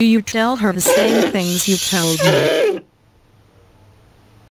You tell her the same things you told me.